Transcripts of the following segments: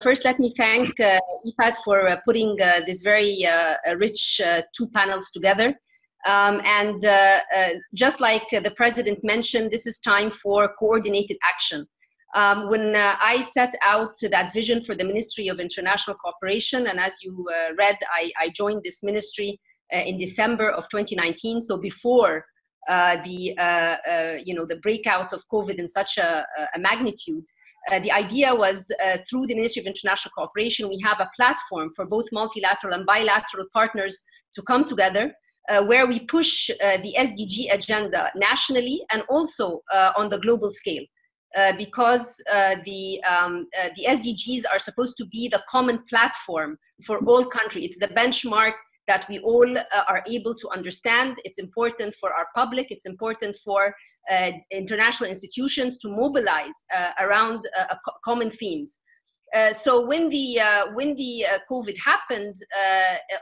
First, let me thank uh, IFAD for uh, putting uh, this very uh, rich uh, two panels together. Um, and uh, just like the president mentioned, this is time for coordinated action. Um, when I set out that vision for the Ministry of International Cooperation, and as you read, I, I, joined this ministry in December of 2019, so before the you know the breakout of COVID in such a, a magnitude. Uh, the idea was uh, through the Ministry of International Cooperation, we have a platform for both multilateral and bilateral partners to come together uh, where we push uh, the SDG agenda nationally and also uh, on the global scale. Because the, um, the SDGs are supposed to be the common platform for all countries. It's the benchmark that we all uh, are able to understand. It's important for our public, it's important for uh, international institutions to mobilize uh, around uh, common themes. Uh, so when the uh, when the COVID happened,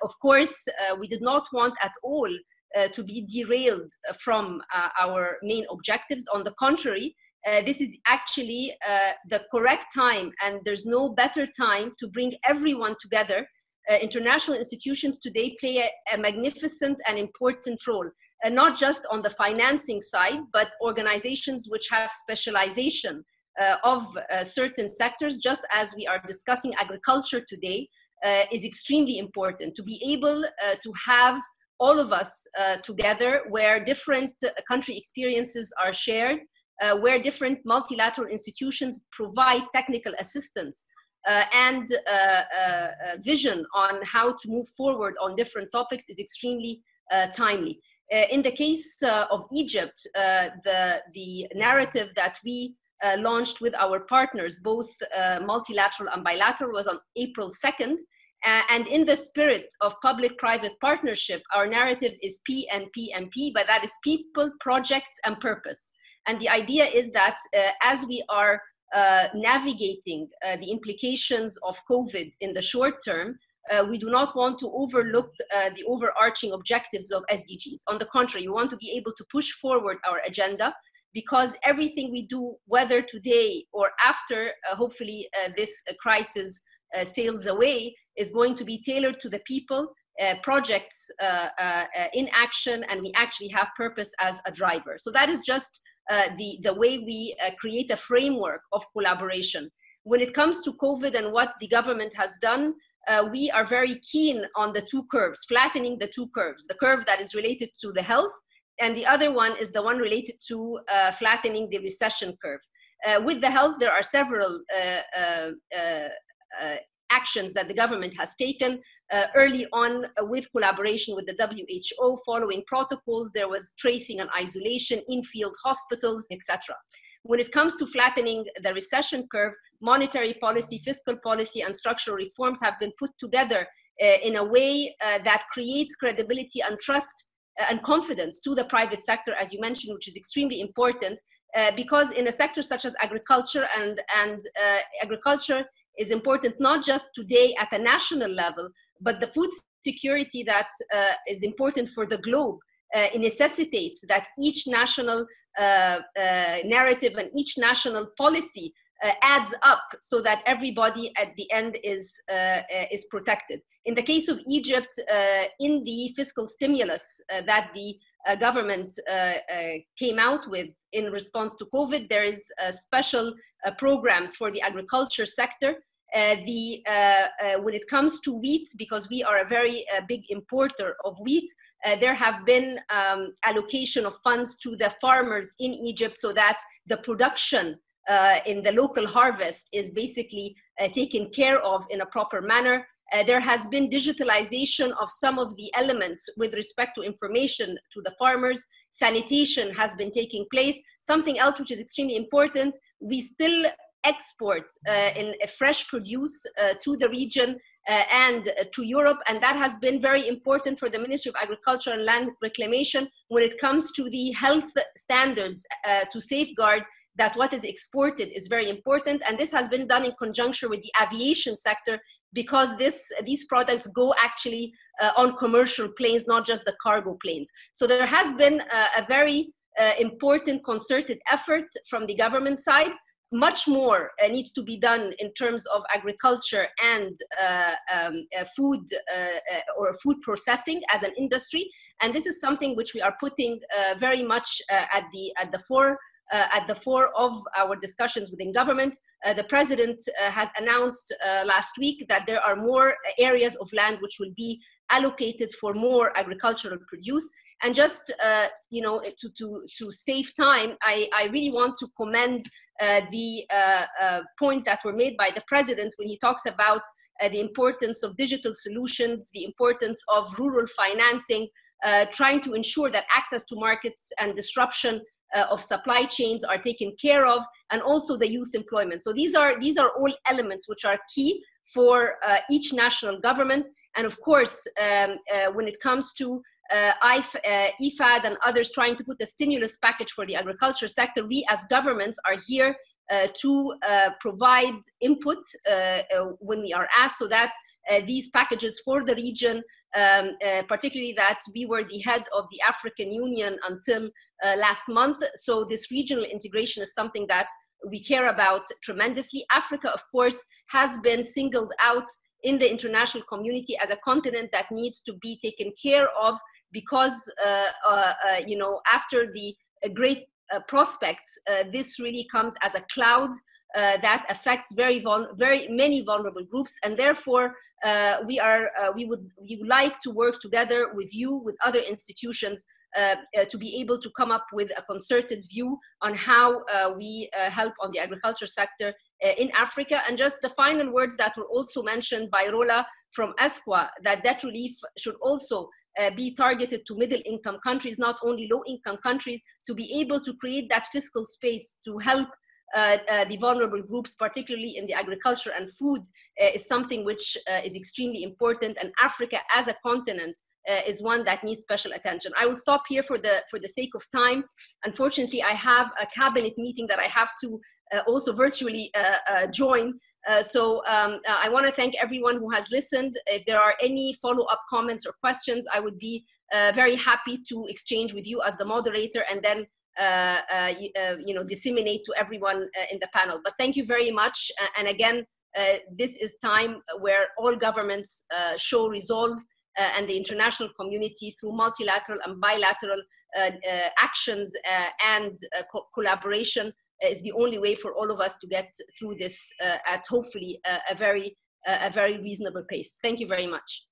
of course, we did not want at all to be derailed from our main objectives. On the contrary, this is actually the correct time, and there's no better time to bring everyone together uh, international institutions today play a, a magnificent and important role, uh, not just on the financing side, but organizations which have specialization uh, of uh, certain sectors, just as we are discussing agriculture today, uh, is extremely important to be able uh, to have all of us together where different country experiences are shared, where different multilateral institutions provide technical assistance uh, and uh, uh, vision on how to move forward on different topics is extremely timely. in the case of Egypt, the, the narrative that we uh, launched with our partners, both uh, multilateral and bilateral, was on April 2nd. Uh, and in the spirit of public-private partnership, our narrative is PNPMP, but that is people, projects, and purpose. And the idea is that as we are uh, navigating uh, the implications of COVID in the short term, uh, we do not want to overlook uh, the overarching objectives of SDGs. On the contrary, we want to be able to push forward our agenda because everything we do, whether today or after, uh, hopefully, uh, this crisis sails away, is going to be tailored to the people. projects in action, and we actually have purpose as a driver. So, that is just uh, the, the way we uh, create a framework of collaboration. When it comes to COVID and what the government has done, uh, we are very keen on the two curves, flattening the two curves, the curve that is related to the health, and the other one is the one related to uh, flattening the recession curve. Uh, with the health, there are several actions that the government has taken uh, early on uh, with collaboration with the WHO, following protocols. There was tracing and isolation in field hospitals, etc. When it comes to flattening the recession curve, monetary policy, fiscal policy, and structural reforms have been put together uh, in a way uh, that creates credibility and trust uh, and confidence to the private sector, as you mentioned, which is extremely important. Uh, because in a sector such as agriculture and, and agriculture is important not just today at a national level, but the food security that uh, is important for the globe uh, necessitates that each national uh, uh narrative and each national policy uh, adds up so that everybody at the end is, uh, is protected. In the case of Egypt, in the fiscal stimulus that the government came out with in response to COVID, there is special programs for the agriculture sector uh, the uh, uh, when it comes to wheat, because we are a very big importer of wheat, there have been um, allocation of funds to the farmers in Egypt so that the production in the local harvest is basically taken care of in a proper manner. Uh, there has been digitalization of some of the elements with respect to information to the farmers. Sanitation has been taking place. Something else which is extremely important, we still export uh, in fresh produce uh, to the region uh, and to Europe. And that has been very important for the Ministry of Agriculture and Land Reclamation when it comes to the health standards to safeguard that what is exported is very important. And this has been done in conjunction with the aviation sector because this, these products go actually uh, on commercial planes, not just the cargo planes. So there has been uh, a very uh, important concerted effort from the government side much more uh, needs to be done in terms of agriculture and uh, um, uh, food uh, or food processing as an industry and this is something which we are putting very much at the at the fore at the fore of our discussions within government. Uh, the president uh, has announced last week that there are more areas of land which will be allocated for more agricultural produce. And just you know, to, to, to save time, I, I really want to commend the points that were made by the president when he talks about uh, the importance of digital solutions, the importance of rural financing, uh, trying to ensure that access to markets and disruption uh, of supply chains are taken care of, and also the youth employment. So these are these are all elements which are key for uh, each national government. And of course, um, uh, when it comes to uh, IFAD uh, and others trying to put a stimulus package for the agriculture sector, we as governments are here uh, to uh, provide input when we are asked so that these packages for the region, um, particularly that we were the head of the African Union until last month. So this regional integration is something that we care about tremendously. Africa, of course, has been singled out in the international community as a continent that needs to be taken care of because, uh, uh, uh, you know, after the great uh, prospects, uh, this really comes as a cloud uh, that affects very very many vulnerable groups, and therefore we are we would we would like to work together with you with other institutions uh, uh, to be able to come up with a concerted view on how uh, we help on the agriculture sector in Africa. And just the final words that were also mentioned by Rola from ESCWA, that debt relief should also uh, be targeted to middle income countries, not only low income countries, to be able to create that fiscal space to help uh, uh, the vulnerable groups, particularly in the agriculture and food, uh, is something which uh, is extremely important. And Africa as a continent uh, is one that needs special attention. I will stop here for the, for the sake of time. Unfortunately, I have a cabinet meeting that I have to also virtually join. Uh, so um, uh, I want to thank everyone who has listened. If there are any follow-up comments or questions, I would be uh, very happy to exchange with you as the moderator and then uh, uh, Uh, uh, uh, you know disseminate to everyone in the panel. But thank you very much. and again, this is time where all governments show resolve and the international community through multilateral and bilateral actions and co collaboration is the only way for all of us to get through this uh, at hopefully a, a very a very reasonable pace. Thank you very much.